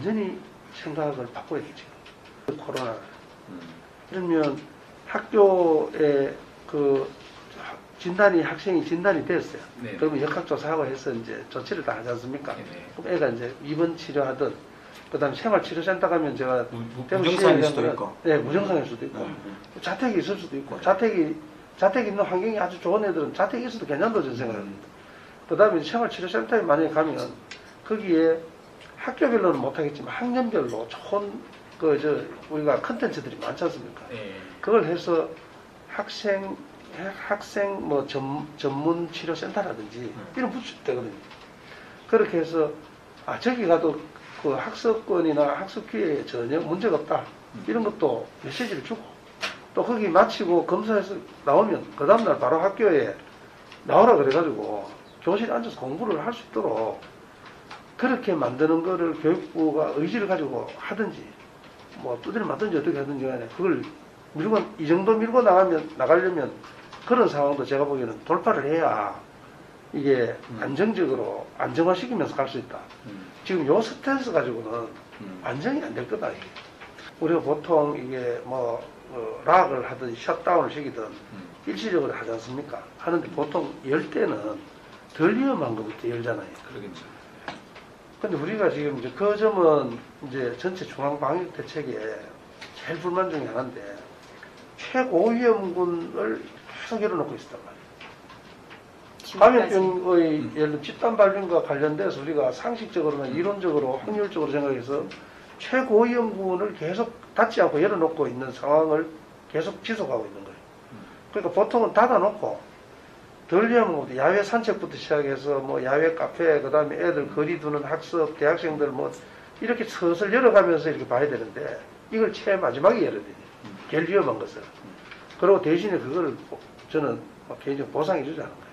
완전히 생각을 바꿔야 되죠. 코로나. 음. 그러면 학교에 그 진단이 학생이 진단이 됐어요. 네. 그러면 역학조사하고 해서 이제 조치를 다 하지 않습니까? 네네. 그럼 애가 이제 입원 치료하든 그다음 생활치료센터 가면 제가 무- 무- 대구 무증상일 시에 수도 있고. 네, 무증상일 수도 있고 음. 자택이 있을 수도 있고 네. 자택이 자택 있는 환경이 아주 좋은 애들은 자택이 있어도 괜찮다고 저는 생각합니다. 음. 그다음에 생활치료센터에 만약에 가면 거기에 학교별로는 못하겠지만 학년별로 좋은 그 저 우리가 컨텐츠들이 많지 않습니까? 네. 그걸 해서 학생 학생 뭐 전, 전문 치료 센터라든지 이런 붙일 되거든요. 그렇게 해서 아 저기 가도 그 학습권이나 학습 기회에 전혀 문제가 없다. 이런 것도 메시지를 주고 또 거기 마치고 검사해서 나오면 그 다음날 바로 학교에 나오라 그래가지고 교실에 앉아서 공부를 할 수 있도록 그렇게 만드는 거를 교육부가 의지를 가지고 하든지 뭐 두드려 맞든지 어떻게 하든지 간에 그걸 밀고 이 정도 밀고 나가면 나가려면 그런 상황도 제가 보기에는 돌파를 해야 이게 음. 안정적으로 안정화시키면서 갈 수 있다. 음. 지금 요 스탠스 가지고는 음. 안정이 안 될 거다. 이게. 우리가 보통 이게 뭐 어, 락을 하든 셧다운을 시키든 음. 일시적으로 하지 않습니까? 하는데 보통 열 때는 덜 위험한 것부터 열잖아요. 그러겠죠. 근데 우리가 지금 이제 그 점은 이제 전체 중앙 방역 대책에 제일 불만 중에 하나인데 최고 위험군을 계속 열어놓고 있었단 말이에요. 감염병의 음. 예를 들어 집단 발병과 관련돼서 우리가 상식적으로나 이론적으로 확률적으로 생각해서 최고 위험군을 계속 닫지 않고 열어놓고 있는 상황을 계속 지속하고 있는 거예요. 그러니까 보통은 닫아놓고 것도 야외 산책부터 시작해서 뭐 야외 카페 그다음에 애들 거리 두는 학습 대학생들 뭐 이렇게 서슬 열어가면서 이렇게 봐야 되는데 이걸 제일 마지막에 열어야 돼요. 제일 위험한 것을. 그리고 대신에 그거를 저는 뭐 개인적으로 보상해 않은 거예요.